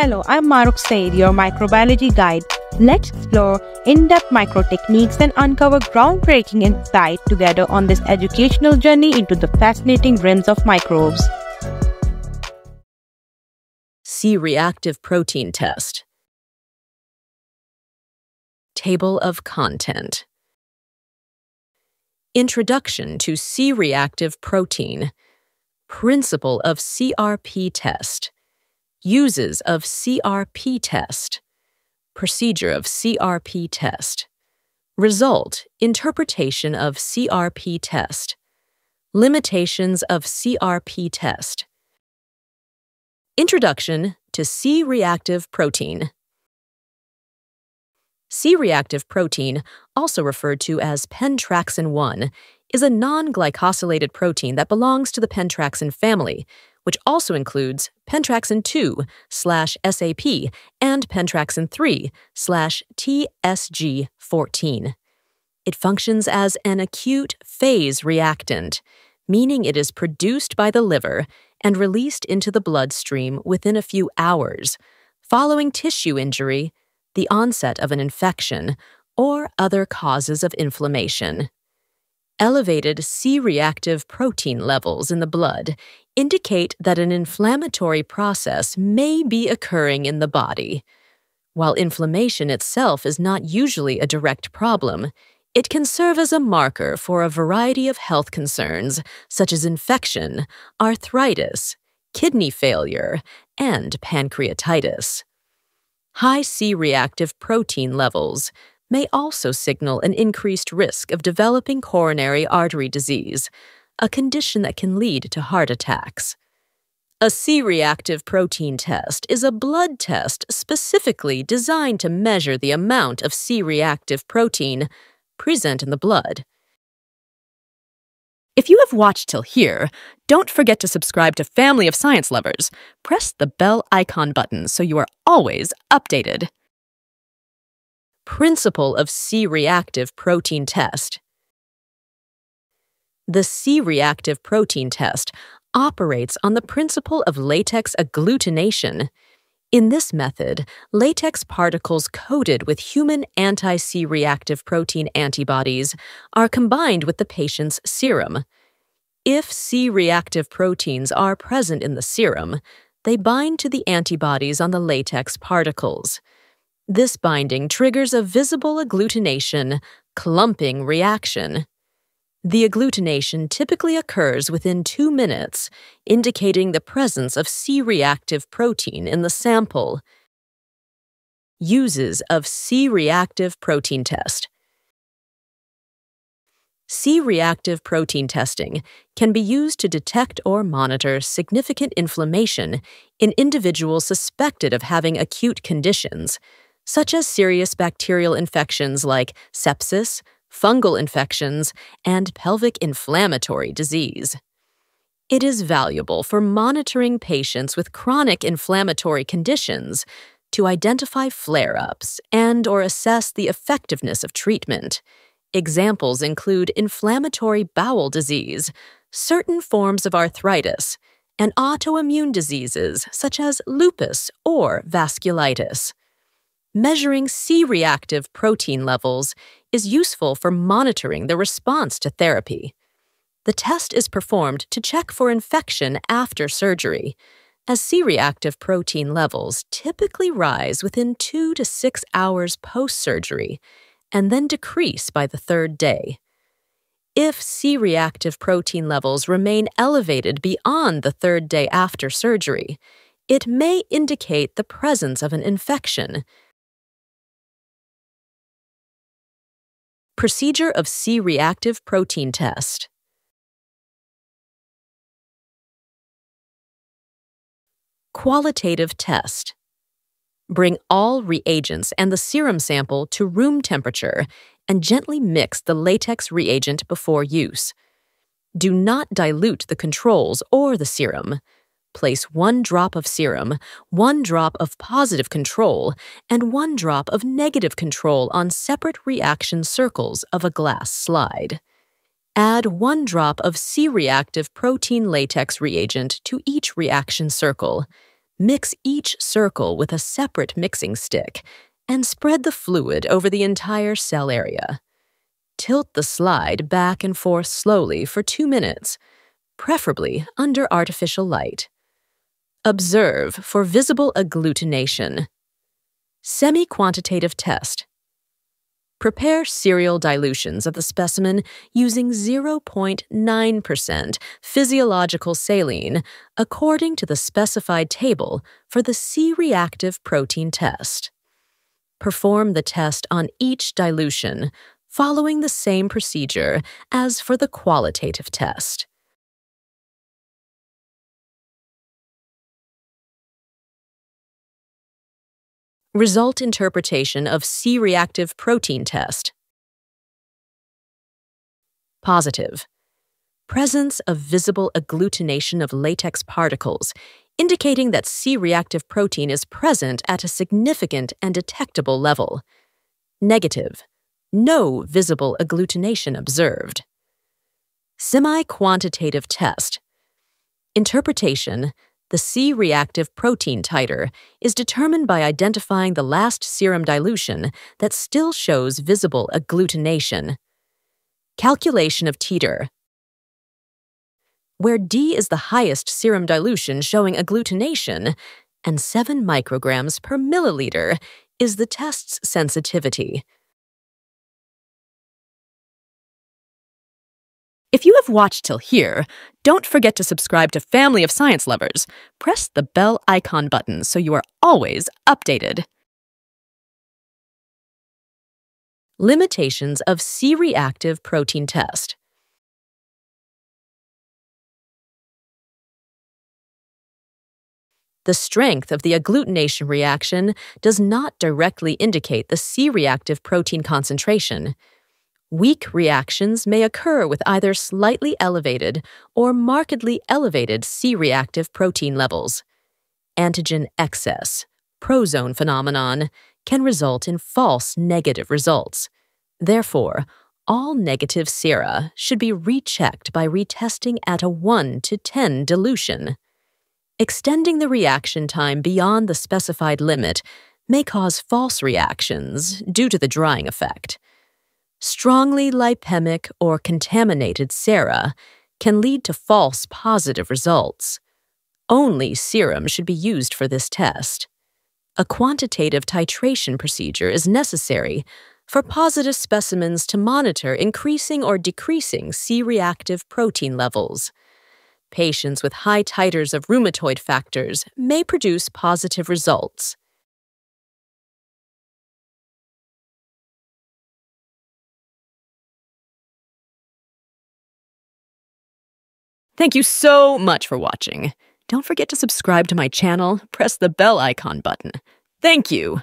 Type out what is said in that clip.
Hello, I'm Maruk Said, your microbiology guide. Let's explore in-depth micro techniques and uncover groundbreaking insight together on this educational journey into the fascinating realms of microbes. C-reactive protein test. Table of content. Introduction to C-reactive protein. Principle of CRP test Uses of CRP test. Procedure of CRP test. Result, interpretation of CRP test. Limitations of CRP test. Introduction to C-reactive protein. C-reactive protein, also referred to as pentraxin 1, is a non-glycosylated protein that belongs to the pentraxin family, which also includes pentraxin 2 slash SAP and pentraxin 3 slash TSG14. It functions as an acute phase reactant, meaning it is produced by the liver and released into the bloodstream within a few hours, following tissue injury, the onset of an infection, or other causes of inflammation. Elevated C reactive protein levels in the blood indicate that an inflammatory process may be occurring in the body. While inflammation itself is not usually a direct problem, it can serve as a marker for a variety of health concerns such as infection, arthritis, kidney failure, and pancreatitis. High C reactive protein levels may also signal an increased risk of developing coronary artery disease, a condition that can lead to heart attacks. A C reactive protein test is a blood test specifically designed to measure the amount of C reactive protein present in the blood. If you have watched till here, don't forget to subscribe to Family of Science Lovers. Press the bell icon button so you are always updated. Principle of C-reactive protein test. The C-reactive protein test operates on the principle of latex agglutination. In this method, latex particles coated with human anti-C reactive protein antibodies are combined with the patient's serum. If C reactive proteins are present in the serum, they bind to the antibodies on the latex particles. This binding triggers a visible agglutination, clumping reaction. The agglutination typically occurs within two minutes, indicating the presence of C reactive protein in the sample. Uses of C reactive protein test. C reactive protein testing can be used to detect or monitor significant inflammation in individuals suspected of having acute conditions such as serious bacterial infections like sepsis, fungal infections, and pelvic inflammatory disease. It is valuable for monitoring patients with chronic inflammatory conditions to identify flare-ups and or assess the effectiveness of treatment. Examples include inflammatory bowel disease, certain forms of arthritis, and autoimmune diseases such as lupus or vasculitis measuring C reactive protein levels is useful for monitoring the response to therapy. The test is performed to check for infection after surgery, as C reactive protein levels typically rise within two to six hours post surgery and then decrease by the third day. If C reactive protein levels remain elevated beyond the third day after surgery, it may indicate the presence of an infection Procedure of C-reactive protein test. Qualitative test. Bring all reagents and the serum sample to room temperature and gently mix the latex reagent before use. Do not dilute the controls or the serum place one drop of serum, one drop of positive control, and one drop of negative control on separate reaction circles of a glass slide. Add one drop of C-reactive protein latex reagent to each reaction circle. Mix each circle with a separate mixing stick and spread the fluid over the entire cell area. Tilt the slide back and forth slowly for two minutes, preferably under artificial light. Observe for visible agglutination. Semi-quantitative test. Prepare serial dilutions of the specimen using 0.9% physiological saline according to the specified table for the C-reactive protein test. Perform the test on each dilution following the same procedure as for the qualitative test. Result interpretation of C-reactive protein test. Positive. Presence of visible agglutination of latex particles, indicating that C-reactive protein is present at a significant and detectable level. Negative. No visible agglutination observed. Semi-quantitative test. Interpretation the C reactive protein titer is determined by identifying the last serum dilution that still shows visible agglutination. Calculation of titer. Where D is the highest serum dilution showing agglutination, and 7 micrograms per milliliter is the test's sensitivity. If you have watched till here, don't forget to subscribe to Family of Science Lovers. Press the bell icon button so you are always updated. Limitations of C-reactive protein test. The strength of the agglutination reaction does not directly indicate the C-reactive protein concentration. Weak reactions may occur with either slightly elevated or markedly elevated C reactive protein levels. Antigen excess, prozone phenomenon, can result in false negative results. Therefore, all negative sera should be rechecked by retesting at a 1 to 10 dilution. Extending the reaction time beyond the specified limit may cause false reactions due to the drying effect. Strongly lipemic or contaminated sera can lead to false positive results. Only serum should be used for this test. A quantitative titration procedure is necessary for positive specimens to monitor increasing or decreasing C reactive protein levels. Patients with high titers of rheumatoid factors may produce positive results. Thank you so much for watching. Don't forget to subscribe to my channel, press the bell icon button. Thank you!